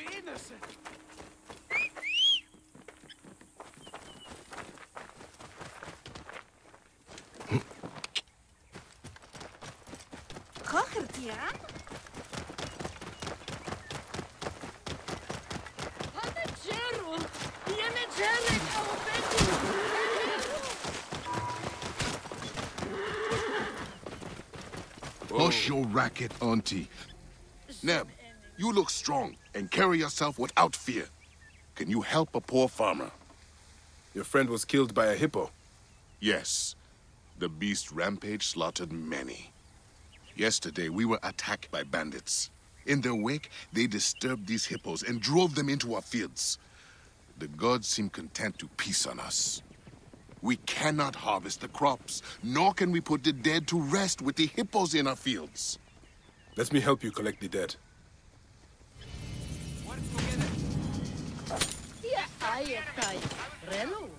we're innocent. A. Hush your racket, auntie. Neb, you look strong and carry yourself without fear. Can you help a poor farmer? Your friend was killed by a hippo. Yes. The beast rampage slaughtered many. Yesterday, we were attacked by bandits. In their wake, they disturbed these hippos and drove them into our fields. The gods seem content to peace on us. We cannot harvest the crops, nor can we put the dead to rest with the hippos in our fields. Let me help you collect the dead. Ja, aiekai. Relo.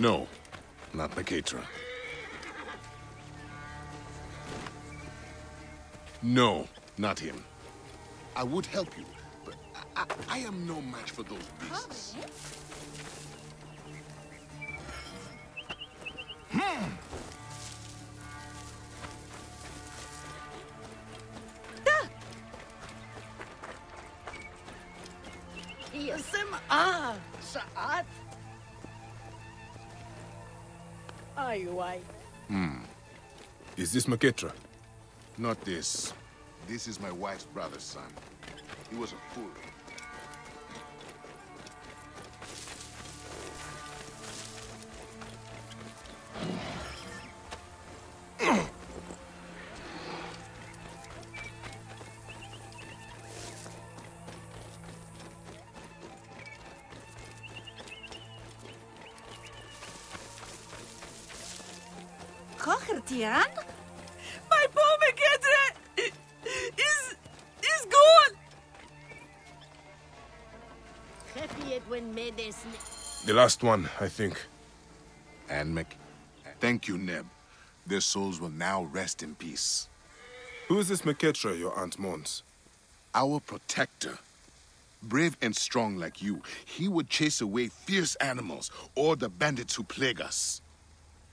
No, not Makatra. No, not him. I would help you, but I, I, I am no match for those beasts. Hmm. Ah. Ah. Saat. Ayuai. Hmm. Is this Maketra? Not this. This is my wife's brother's son. He was a fool. Kochertian? My pomegranate is is gone. Happy Edwin medicine. The last one, I think. And Mc... Thank you, Neb. Their souls will now rest in peace. Who is this Maketra your aunt mourns? Our protector. Brave and strong like you, he would chase away fierce animals or the bandits who plague us.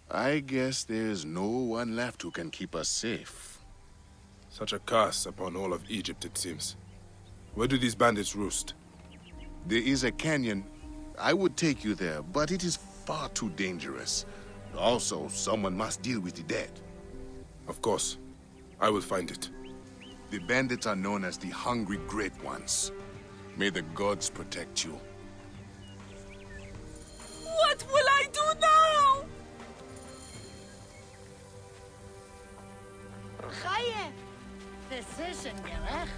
I guess there's no one left who can keep us safe. Such a curse upon all of Egypt, it seems. Where do these bandits roost? There is a canyon. I would take you there, but it is far too dangerous. Also, someone must deal with the dead. Of course. I will find it. The bandits are known as the Hungry Great Ones. May the gods protect you. What will I do now? Chaya, physician gerecht.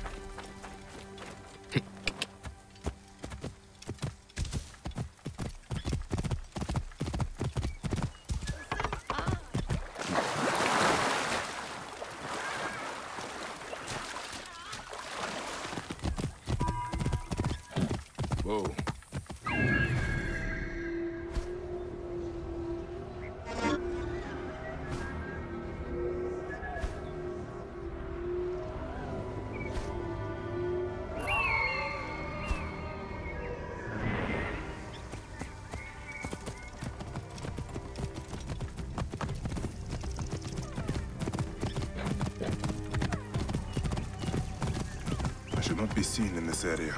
Not be seen in this area.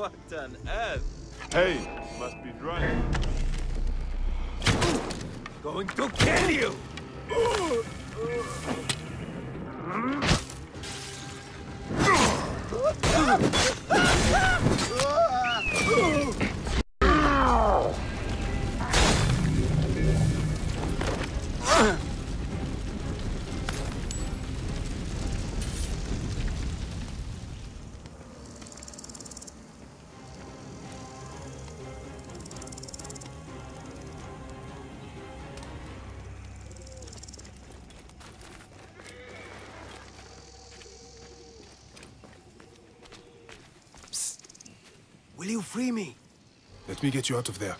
What on earth? Hey, must be drunk. Going to kill you! Will you free me? Let me get you out of there.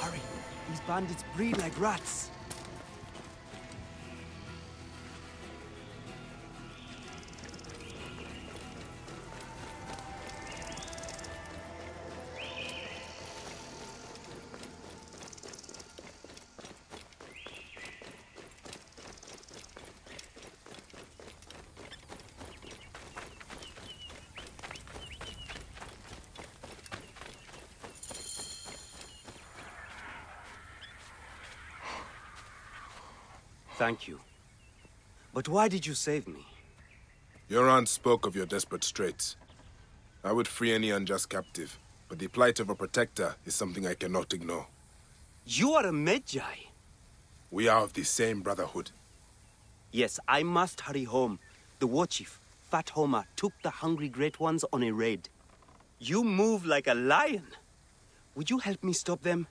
Hurry. These bandits breed like rats. Thank you. But why did you save me? Your aunt spoke of your desperate straits. I would free any unjust captive, but the plight of a protector is something I cannot ignore. You are a Medjay. We are of the same brotherhood. Yes, I must hurry home. The war chief, Fat Homer, took the hungry great ones on a raid. You move like a lion. Would you help me stop them?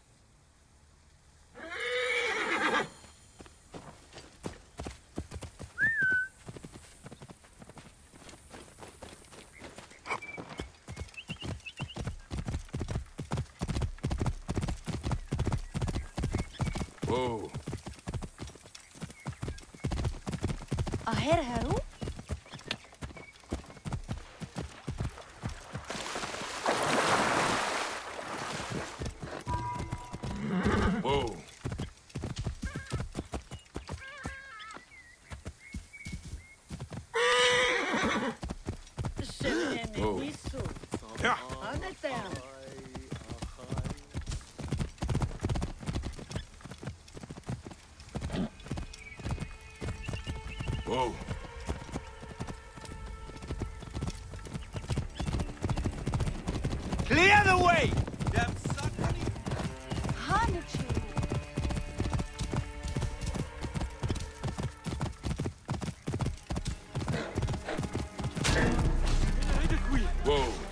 Whoa.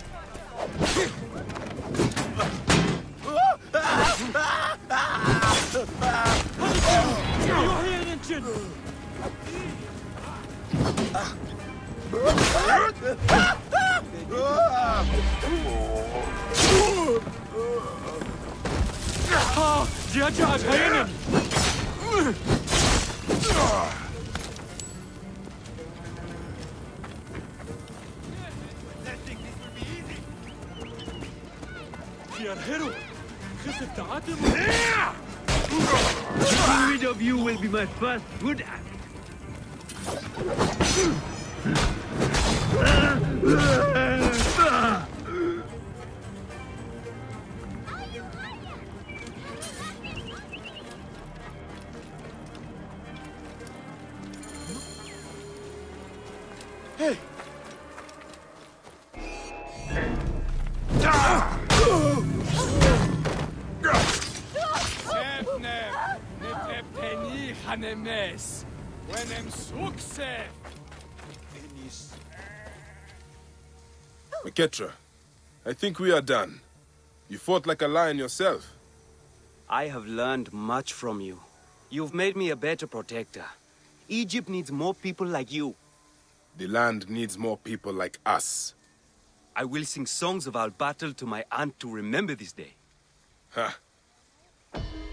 Judge, I've hit! Getting of you will be my first good act. Sefnev! Meketra, I think we are done. You fought like a lion yourself. I have learned much from you. You've made me a better protector. Egypt needs more people like you. The land needs more people like us. I will sing songs of our battle to my aunt to remember this day. Ha! Inakaha.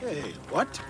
Hey, what?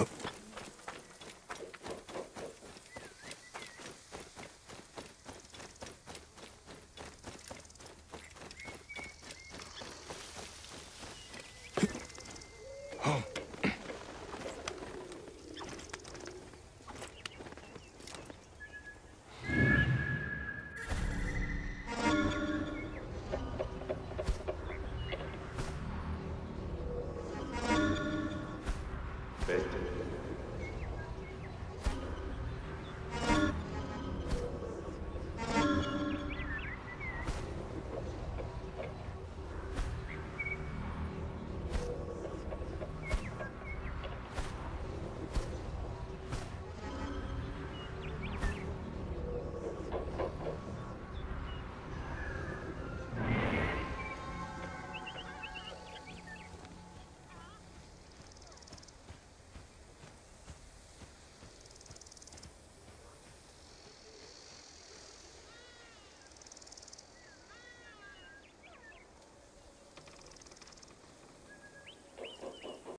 Huh.